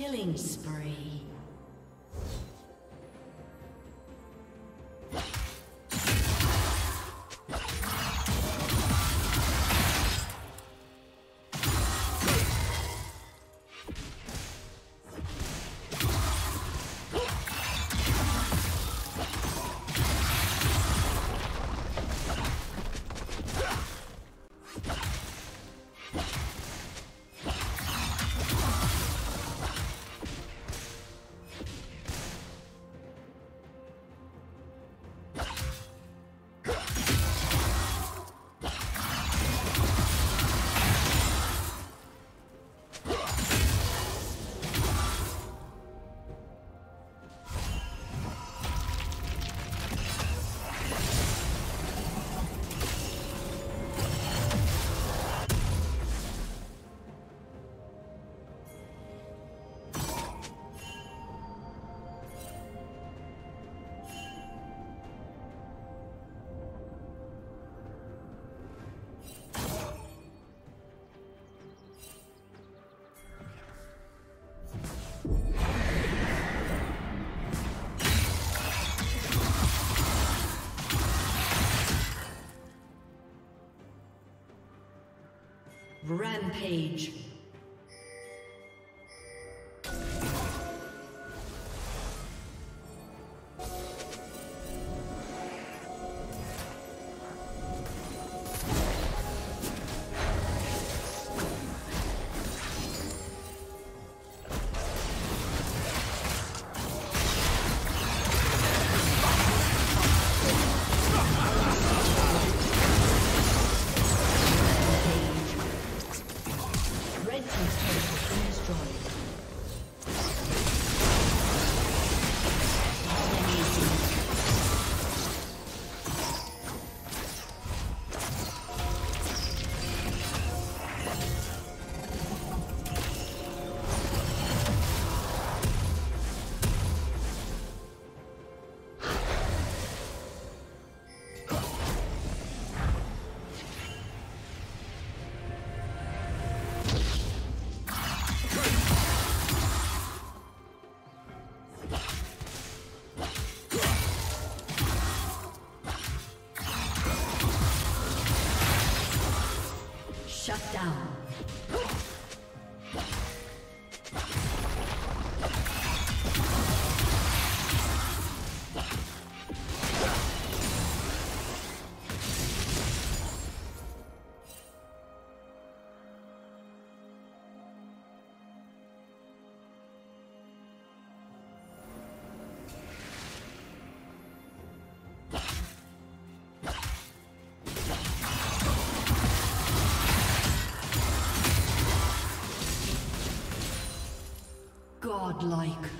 Killing spree. Rampage. Godlike.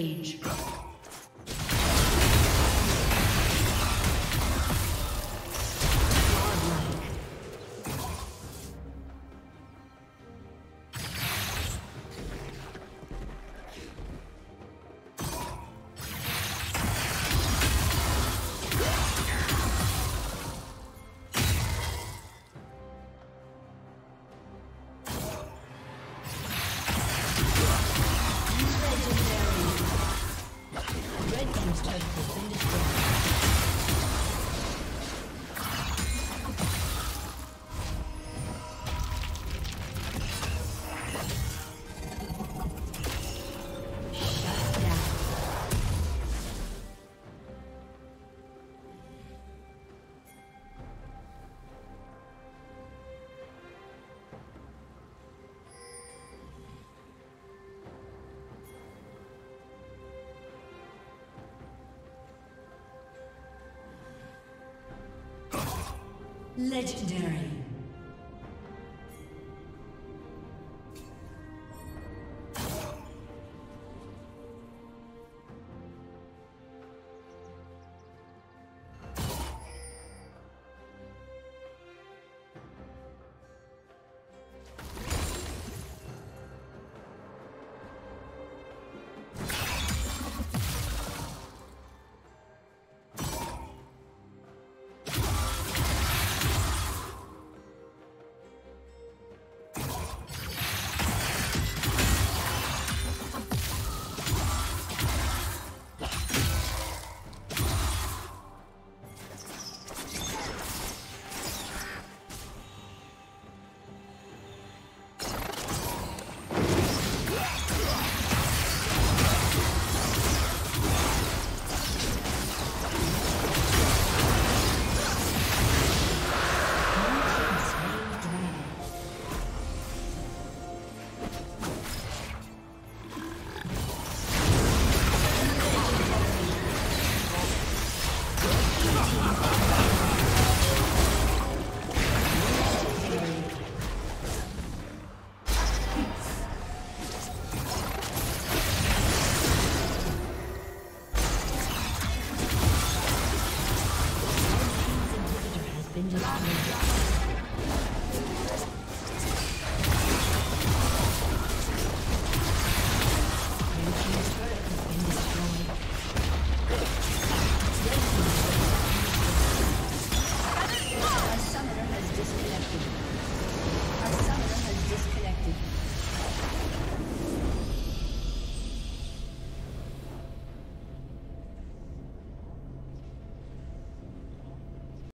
Rampage. Legendary. Legendary.